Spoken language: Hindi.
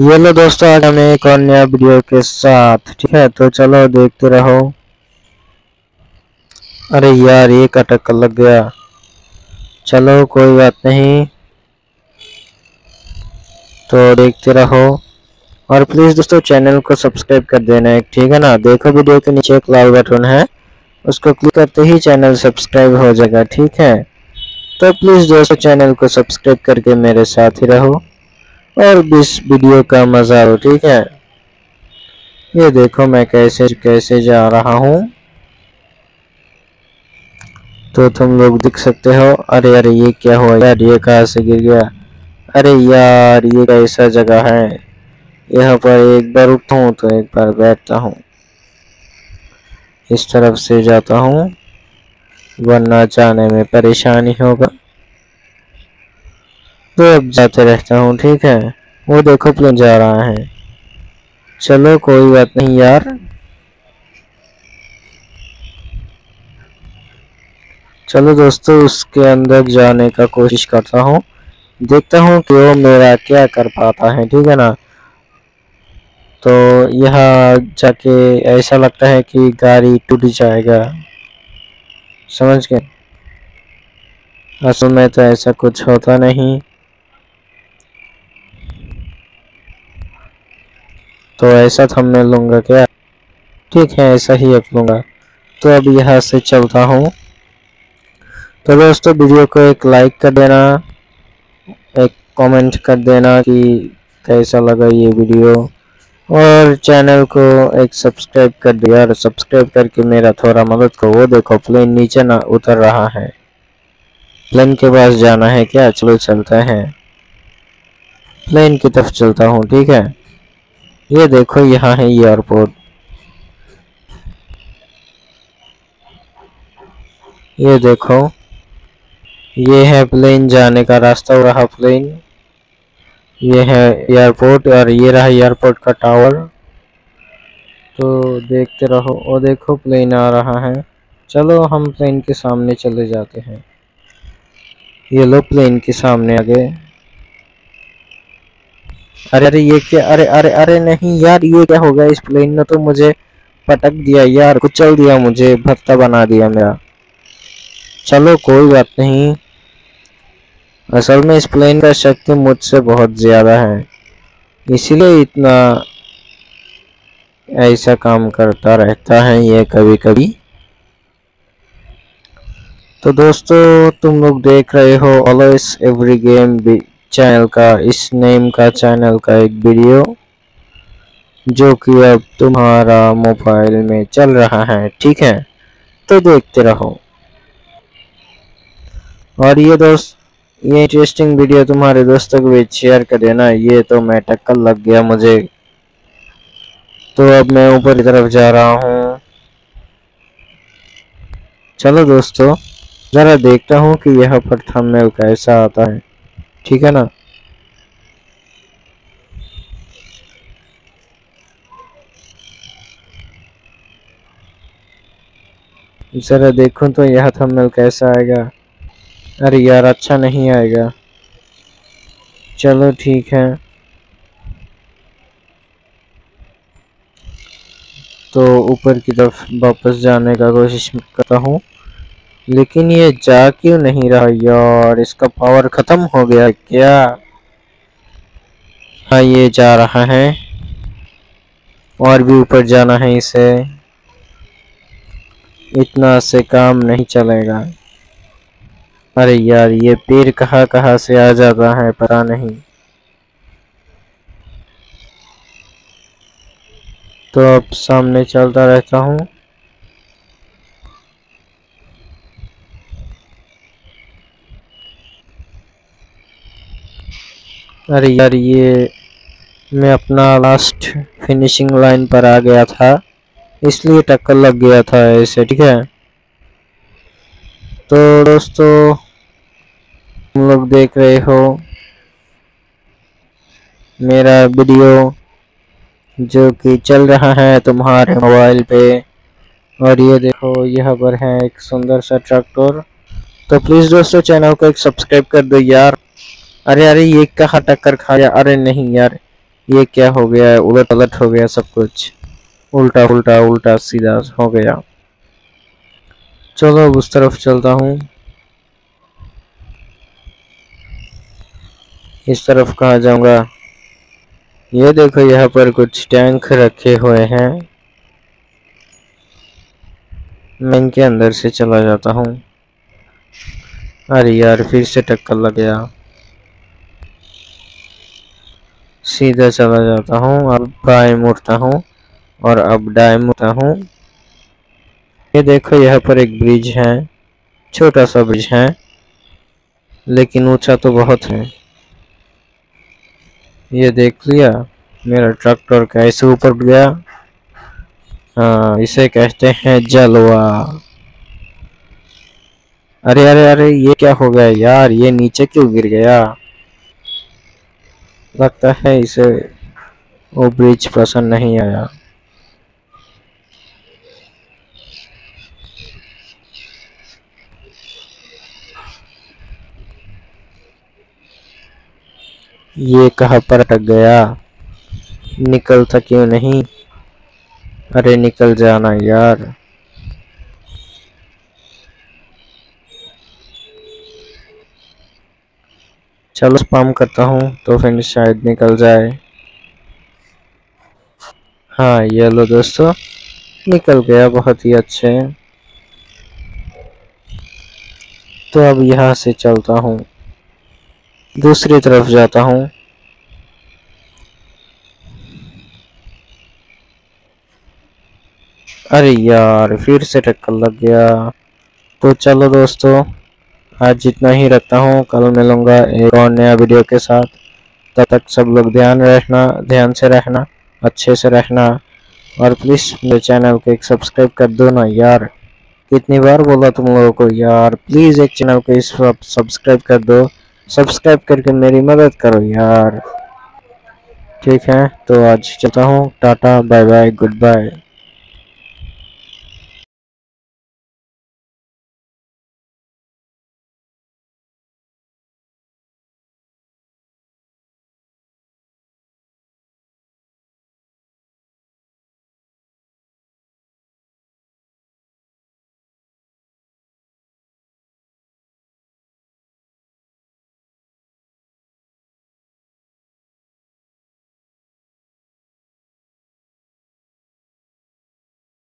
ये लो दोस्तों, आज हमें एक और नया वीडियो के साथ, ठीक है? तो चलो देखते रहो। अरे यार ये कटक लग गया। चलो, कोई बात नहीं। तो देखते रहो। और प्लीज़ दोस्तों चैनल को सब्सक्राइब कर देना ठीक है ना? देखो वीडियो के नीचे एक लाल बटन है। उसको क्लिक करते ही चैनल सब्सक्राइब हो जाएगा, ठीक है? तो प्लीज़ दोस्तों चैनल को सब्सक्राइब करके मेरे साथ ही रहो। और इस वीडियो का मज़ा लो, ठीक है? ये देखो मैं कैसे कैसे जा रहा हूँ। तो तुम लोग देख सकते हो, अरे अरे, ये क्या हुआ? यार, ये कहाँ से गिर गया? अरे यार, ये कैसा जगह है? यहाँ पर एक बार उठता हूँ तो एक बार बैठता हूँ। इस तरफ़ से जाता हूँ, वरना जाने में परेशानी होगा। तो अब जाते रहता हूँ, ठीक है? वो देखो क्यों जा रहा है। चलो, कोई बात नहीं यार। चलो दोस्तों, उसके अंदर जाने का कोशिश करता हूँ। देखता हूँ कि वो मेरा क्या कर पाता है, ठीक है ना? तो यहाँ जाके ऐसा लगता है कि गाड़ी टूट जाएगा। समझ गए? असल में तो ऐसा कुछ होता नहीं। तो ऐसा थम मैं लूँगा क्या? ठीक है, ऐसा ही रख लूँगा। तो अब यहाँ से चलता हूँ। तो दोस्तों, वीडियो को एक लाइक कर देना, एक कमेंट कर देना कि कैसा लगा ये वीडियो। और चैनल को एक सब्सक्राइब कर दिया और सब्सक्राइब करके मेरा थोड़ा मदद को वो देखो प्लेन नीचे ना उतर रहा है। प्लेन के पास जाना है क्या? चलो चलते हैं। प्लेन की तरफ़ चलता हूँ, ठीक है? ये देखो, यहाँ है एयरपोर्ट। ये देखो, ये है प्लेन जाने का रास्ता रहा प्लेन। ये है एयरपोर्ट और ये रहा एयरपोर्ट का टावर। तो देखते रहो, और देखो प्लेन आ रहा है। चलो, हम प्लेन के सामने चले जाते हैं। ये लो प्लेन के सामने आ गए अरे अरे, ये क्या? अरे अरे अरे, नहीं यार, ये क्या हो गया? इस प्लेन ने तो मुझे पटक दिया यार, कुचल दिया मुझे, भत्ता बना दिया मेरा। चलो, कोई बात नहीं। असल में इस प्लेन का शक्ति मुझसे बहुत ज़्यादा है। इसीलिए इतना ऐसा काम करता रहता है ये कभी कभी तो दोस्तों, तुम लोग देख रहे हो ऑलवेज एवरी गेम चैनल का, इस नेम का चैनल का एक वीडियो जो कि अब तुम्हारा मोबाइल में चल रहा है, ठीक है? तो देखते रहो। और ये दोस्त, ये इंटरेस्टिंग वीडियो तुम्हारे दोस्तों को भी शेयर कर देना, ये तो मैं टक्कर लग गया मुझे। तो अब मैं ऊपर की तरफ़ जा रहा हूँ। चलो दोस्तों, ज़रा देखता हूँ कि यहाँ पर थंबनेल कैसा आता है। ठीक है ना? ज़रा देखूँ तो यह थंबनेल कैसा आएगा। अरे यार अच्छा नहीं आएगा। चलो ठीक है। तो ऊपर की तरफ़ वापस जाने का कोशिश करता हूँ। लेकिन ये जा क्यों नहीं रहा यार? इसका पावर ख़त्म हो गया क्या? हाँ ये जा रहा है। और भी ऊपर जाना है इसे। इतना से काम नहीं चलेगा। अरे यार, ये पेड़ कहाँ कहाँ से आ जाता है, पता नहीं। तो अब सामने चलता रहता हूँ। अरे यार, ये मैं अपना लास्ट फिनिशिंग लाइन पर आ गया था। इसलिए टक्कर लग गया था ऐसे, ठीक है? तो दोस्तों, तुम लोग देख रहे हो मेरा वीडियो जो कि चल रहा है तुम्हारे मोबाइल पे। और ये देखो, यहाँ पर है एक सुंदर सा ट्रैक्टर तो प्लीज़ दोस्तों चैनल को एक सब्सक्राइब कर दो यार। अरे अरे, ये कहाँ टक्कर खाया अरे नहीं यार, ये क्या हो गया है? उलट अलट हो गया सब कुछ। उल्टा उल्टा उल्टा, सीधा हो गया। चलो, अब उस तरफ़ चलता हूँ। इस तरफ़ कहा जाऊँगा? ये देखो, यहाँ पर कुछ टैंक रखे हुए हैं। मैं इनके अंदर से चला जाता हूँ। अरे यार, फिर से टक्कर लग गया। सीधा चला जाता हूँ, अब बाएँ मुड़ता हूँ और अब डाए मुड़ता हूँ। ये देखो, यहाँ पर एक ब्रिज है, छोटा सा ब्रिज है, लेकिन ऊँचा तो बहुत है। ये देख लिया, मेरा ट्रैक्टर कैसे ऊपर गया। हाँ इसे कहते हैं जलवा। अरे अरे अरे, ये क्या हो गया यार? ये नीचे क्यों गिर गया? लगता है इसे वो ब्रिज पसंद नहीं आया। ये कहाँ पर अटक गया? निकलता क्यों नहीं? अरे निकल जाना यार। चलो स्पैम करता हूँ तो फिर शायद निकल जाए। हाँ ये लो दोस्तों, निकल गया, बहुत ही अच्छे। तो अब यहाँ से चलता हूँ। दूसरी तरफ़ जाता हूँ। अरे यार, फिर से टक्कर लग गया। तो चलो दोस्तों आज जितना ही रखता हूँ, कल मिलूँगा एक और नया वीडियो के साथ। तब तक सब लोग ध्यान रखना, ध्यान से रहना अच्छे से रहना और प्लीज़ मेरे चैनल को एक सब्सक्राइब कर दो ना यार। कितनी बार बोला तुम लोगों को यार? प्लीज़ एक चैनल को इस सब्सक्राइब कर दो। सब्सक्राइब करके मेरी मदद करो यार। ठीक है तो आज चलता हूँ। Tata bye bye goodbye